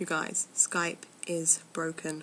You guys, Skype is broken.